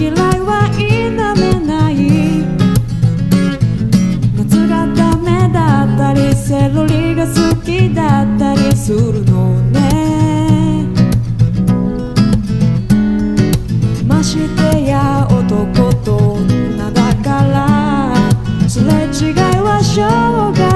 嫌いは否めない夏がダメだったりセロリが好きだったりするのね。ましてや男と女だからすれ違いはしょ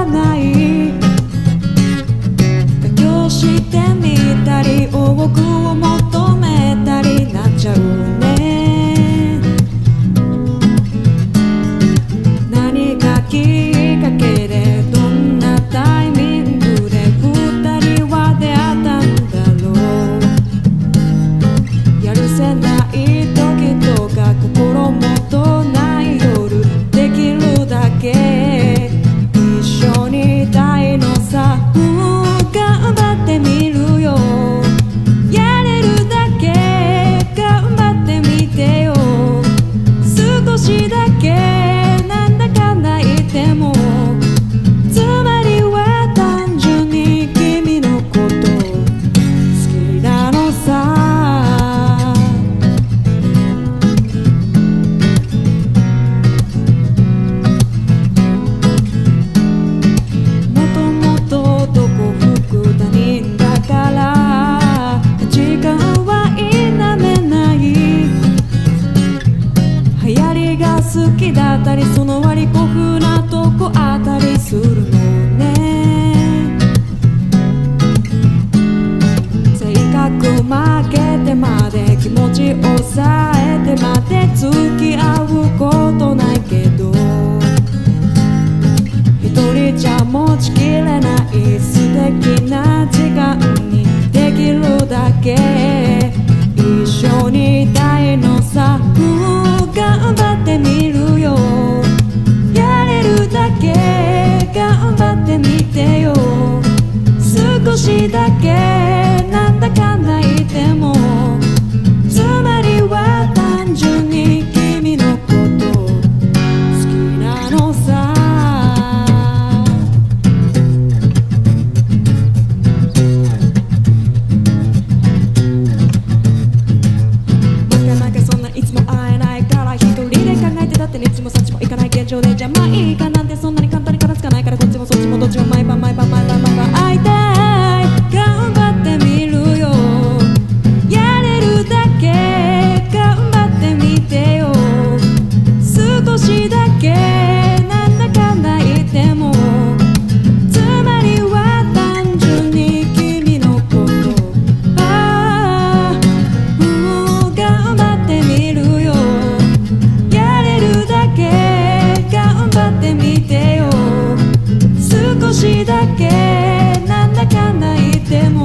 だったりその割古風なとこあったりするのね。性格負けてまで気持ち抑えてまで付き合うことないけど一人じゃ持ちきれない素敵な時間にできるだけ少しだけなんだか泣いても